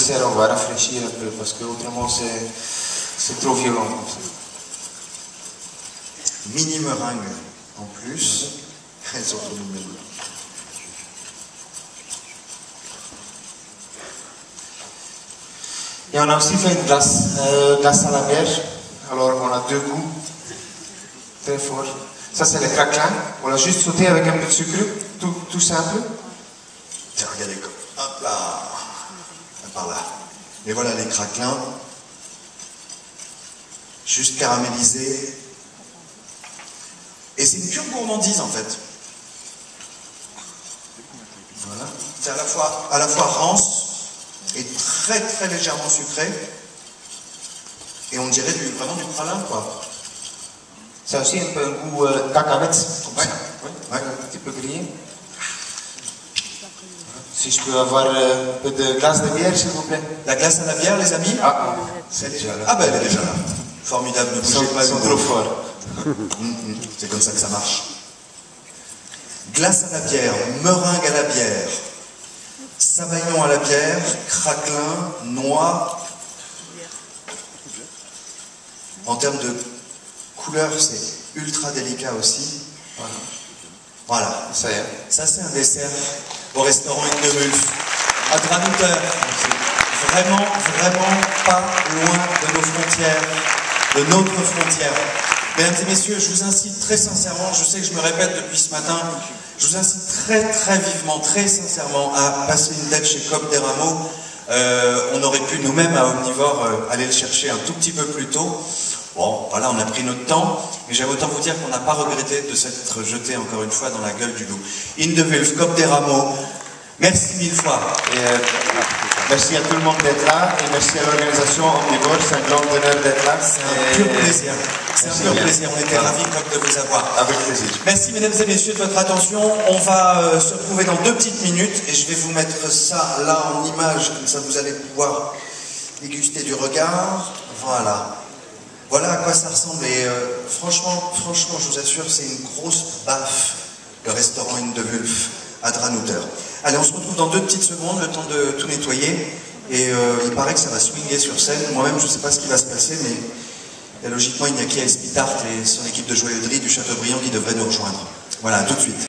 dessert, on va rafraîchir un peu parce que autrement c'est, trop violent. Mini meringue en plus. Elles sont. Et on a aussi fait une glace, euh, glace à la bière. Alors on a deux goûts très forts. Ça c'est le craquelin. On l'a juste sauté avec un peu de sucre, tout, tout simple. Tiens, regardez Par là. Et voilà les craquelins. Juste caramélisés. Et c'est une pure gourmandise en fait. Voilà. C'est à la fois, à la fois rance et très très légèrement sucré. Et on dirait du, vraiment du pralin quoi. C'est aussi un peu un goût euh, cacahuète, ouais, ouais. Un petit peu grillé. Si je peux avoir euh, un peu de glace de bière, s'il vous plaît. La glace à la bière les amis Ah, C'est déjà là. Ah ben elle est déjà là. Formidable, ne bougez pas. ils trop forts. Hum, hum, C'est comme ça que ça marche. Glace à la bière, meringue à la bière, savaillon à la bière, craquelin, noix. En termes de couleur, c'est ultra délicat aussi. Voilà. Voilà. Ça y est. Ça, c'est un dessert au restaurant Indemulf, à Dranuter. Vraiment, vraiment pas loin de nos frontières, de notre frontière. Mesdames et messieurs, je vous incite très sincèrement, je sais que je me répète depuis ce matin, je vous incite très très vivement, très sincèrement à passer une tête chez Coq des Rameaux. On aurait pu nous-mêmes à Omnivore euh, aller le chercher un tout petit peu plus tôt. Bon, voilà, on a pris notre temps, mais j'aime autant vous dire qu'on n'a pas regretté de s'être jeté encore une fois dans la gueule du loup. Indevulf, Cop des Rameaux, merci mille fois. Et, euh, merci à tout le monde d'être là et merci à l'organisation Omnivore. C'est un grand honneur d'être là. C'est un pur plaisir. C'est un pur plaisir. On était ravis, de vous avoir. Avec plaisir. Merci mesdames et messieurs de votre attention. On va euh, se retrouver dans deux petites minutes et je vais vous mettre ça là en image, comme ça vous allez pouvoir déguster du regard. Voilà. Voilà à quoi ça ressemble et euh, franchement, franchement, je vous assure, c'est une grosse baffe, le restaurant In de Wulf à Dranouter. Allez, on se retrouve dans deux petites secondes, le temps de tout nettoyer. Et euh, il paraît que ça va swinguer sur scène. Moi-même, je ne sais pas ce qui va se passer, mais logiquement, il n'y a qu'Iel Spitart et son équipe de joyauderie du Châteaubriand qui devraient nous rejoindre. Voilà, tout de suite.